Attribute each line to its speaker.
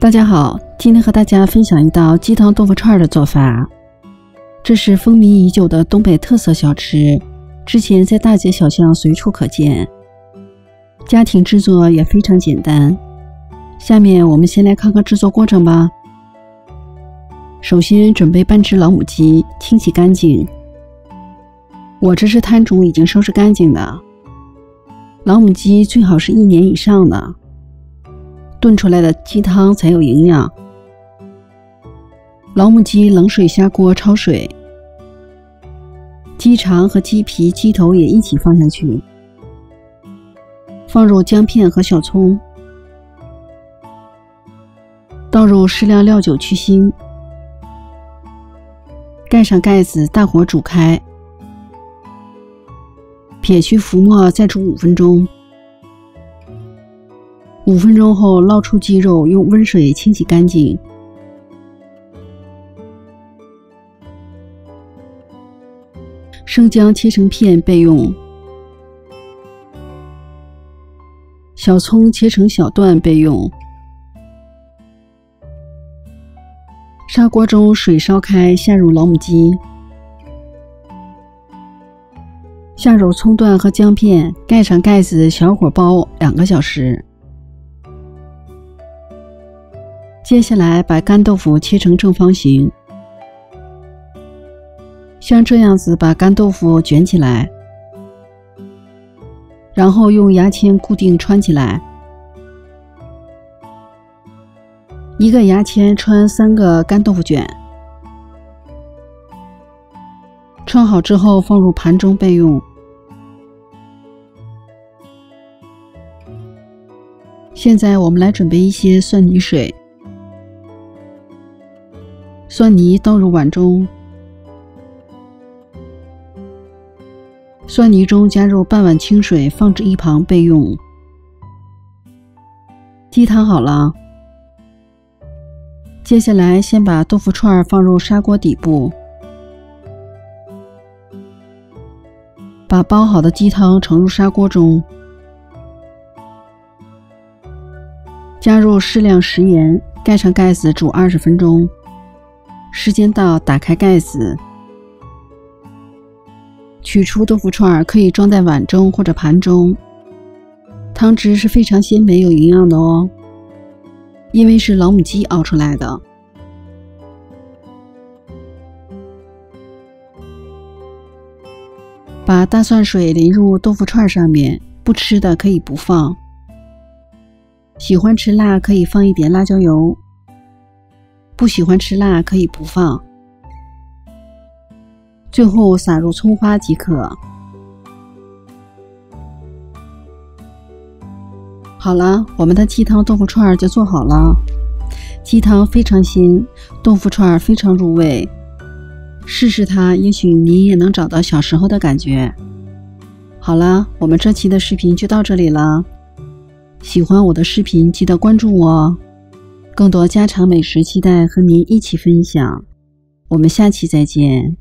Speaker 1: 大家好，今天和大家分享一道鸡汤豆腐串的做法。这是风靡已久的东北特色小吃，之前在大街小巷随处可见，家庭制作也非常简单。下面我们先来看看制作过程吧。首先准备半只老母鸡，清洗干净。我这是摊主已经收拾干净的，老母鸡最好是一年以上的。炖出来的鸡汤才有营养。老母鸡冷水下锅焯水，鸡肠和鸡皮、鸡头也一起放下去，放入姜片和小葱，倒入适量料酒去腥，盖上盖子，大火煮开，撇去浮沫，再煮五分钟。五分钟后，捞出鸡肉，用温水清洗干净。生姜切成片备用，小葱切成小段备用。砂锅中水烧开，下入老母鸡，下入葱段和姜片，盖上盖子，小火煲两个小时。接下来把干豆腐切成正方形，像这样子把干豆腐卷起来，然后用牙签固定穿起来。一个牙签穿三个干豆腐卷，穿好之后放入盘中备用。现在我们来准备一些蒜泥水。蒜泥倒入碗中，蒜泥中加入半碗清水，放置一旁备用。鸡汤好了，接下来先把豆腐串放入砂锅底部，把煲好的鸡汤盛入砂锅中，加入适量食盐，盖上盖子煮二十分钟。时间到，打开盖子，取出豆腐串，可以装在碗中或者盘中。汤汁是非常鲜美有营养的哦，因为是老母鸡熬出来的。把大蒜水淋入豆腐串上面，不吃的可以不放。喜欢吃辣，可以放一点辣椒油。不喜欢吃辣可以不放，最后撒入葱花即可。好了，我们的鸡汤豆腐串就做好了。鸡汤非常鲜，豆腐串非常入味。试试它，也许你也能找到小时候的感觉。好了，我们这期的视频就到这里了。喜欢我的视频，记得关注我哦。更多家常美食，期待和您一起分享。我们下期再见。